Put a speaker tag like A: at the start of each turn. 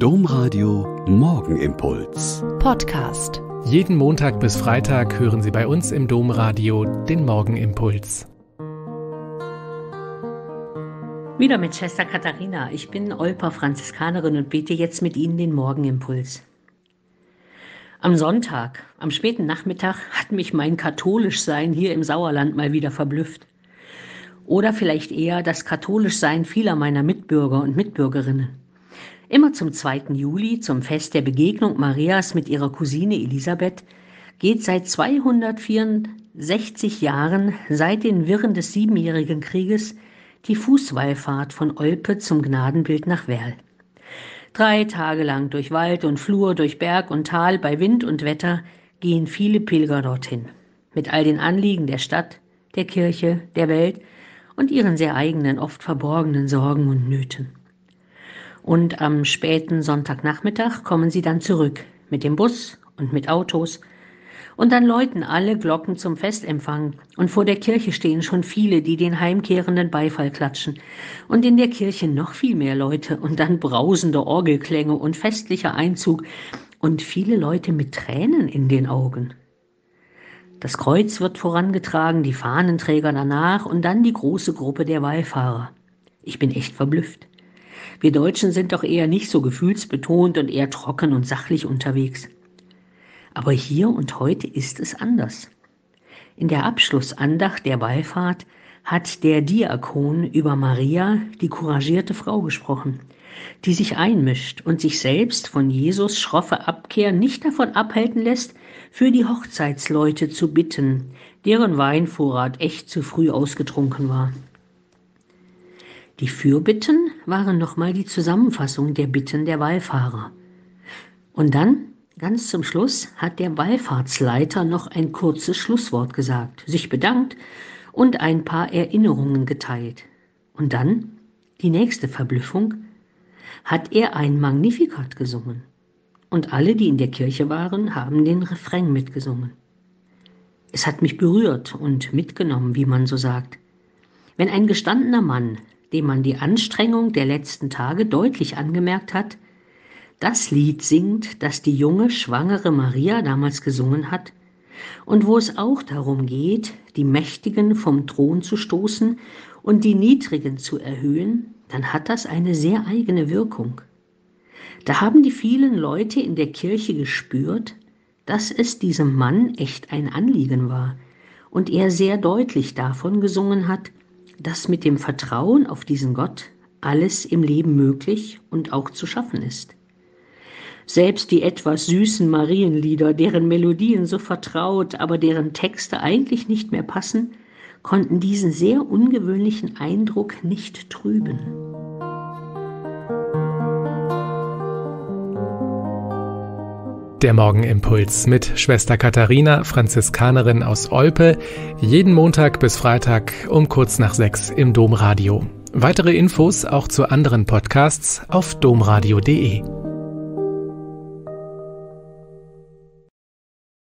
A: Domradio Morgenimpuls.
B: Podcast.
C: Jeden Montag bis Freitag hören Sie bei uns im Domradio den Morgenimpuls.
D: Wieder mit Schwester Katharina. Ich bin Olper Franziskanerin und bete jetzt mit Ihnen den Morgenimpuls. Am Sonntag, am späten Nachmittag, hat mich mein Katholischsein hier im Sauerland mal wieder verblüfft. Oder vielleicht eher das Katholischsein vieler meiner Mitbürger und Mitbürgerinnen. Immer zum 2. Juli, zum Fest der Begegnung Marias mit ihrer Cousine Elisabeth, geht seit 264 Jahren, seit den Wirren des Siebenjährigen Krieges, die Fußwallfahrt von Olpe zum Gnadenbild nach Werl. Drei Tage lang durch Wald und Flur, durch Berg und Tal, bei Wind und Wetter gehen viele Pilger dorthin. Mit all den Anliegen der Stadt, der Kirche, der Welt und ihren sehr eigenen, oft verborgenen Sorgen und Nöten. Und am späten Sonntagnachmittag kommen sie dann zurück mit dem Bus und mit Autos. Und dann läuten alle Glocken zum Festempfang. Und vor der Kirche stehen schon viele, die den heimkehrenden Beifall klatschen. Und in der Kirche noch viel mehr Leute. Und dann brausende Orgelklänge und festlicher Einzug. Und viele Leute mit Tränen in den Augen. Das Kreuz wird vorangetragen, die Fahnenträger danach und dann die große Gruppe der Wallfahrer. Ich bin echt verblüfft. Wir Deutschen sind doch eher nicht so gefühlsbetont und eher trocken und sachlich unterwegs. Aber hier und heute ist es anders. In der Abschlussandacht der Wallfahrt hat der Diakon über Maria, die couragierte Frau, gesprochen, die sich einmischt und sich selbst von Jesus schroffe Abkehr nicht davon abhalten lässt, für die Hochzeitsleute zu bitten, deren Weinvorrat echt zu früh ausgetrunken war. Die Fürbitten waren nochmal die Zusammenfassung der Bitten der Wallfahrer. Und dann, ganz zum Schluss, hat der Wallfahrtsleiter noch ein kurzes Schlusswort gesagt, sich bedankt und ein paar Erinnerungen geteilt. Und dann, die nächste Verblüffung, hat er ein Magnificat gesungen. Und alle, die in der Kirche waren, haben den Refrain mitgesungen. Es hat mich berührt und mitgenommen, wie man so sagt. Wenn ein gestandener Mann dem man die Anstrengung der letzten Tage deutlich angemerkt hat, das Lied singt, das die junge, schwangere Maria damals gesungen hat, und wo es auch darum geht, die Mächtigen vom Thron zu stoßen und die Niedrigen zu erhöhen, dann hat das eine sehr eigene Wirkung. Da haben die vielen Leute in der Kirche gespürt, dass es diesem Mann echt ein Anliegen war und er sehr deutlich davon gesungen hat, dass mit dem Vertrauen auf diesen Gott alles im Leben möglich und auch zu schaffen ist. Selbst die etwas süßen Marienlieder, deren Melodien so vertraut, aber deren Texte eigentlich nicht mehr passen, konnten diesen sehr ungewöhnlichen Eindruck nicht trüben.
C: Der Morgenimpuls mit Schwester Katharina, Franziskanerin aus Olpe, jeden Montag bis Freitag um kurz nach sechs im Domradio. Weitere Infos auch zu anderen Podcasts auf domradio.de.